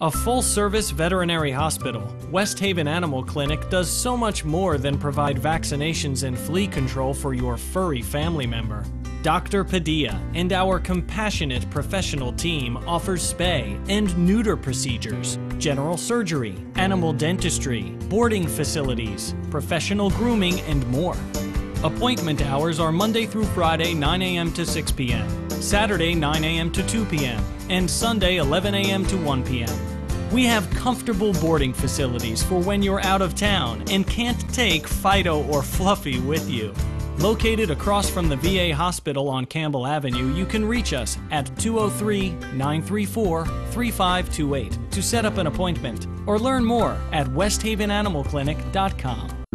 A full service veterinary hospital, West Haven Animal Clinic does so much more than provide vaccinations and flea control for your furry family member. Dr. Padilla and our compassionate professional team offers spay and neuter procedures, general surgery, animal dentistry, boarding facilities, professional grooming, and more. Appointment hours are Monday through Friday, 9 a.m. to 6 p.m., Saturday, 9 a.m. to 2 p.m., and Sunday, 11 a.m. to 1 p.m. We have comfortable boarding facilities for when you're out of town and can't take Fido or Fluffy with you. Located across from the VA hospital on Campbell Avenue, you can reach us at 203 934 3528 to set up an appointment or learn more at westhavenanimalclinic.com.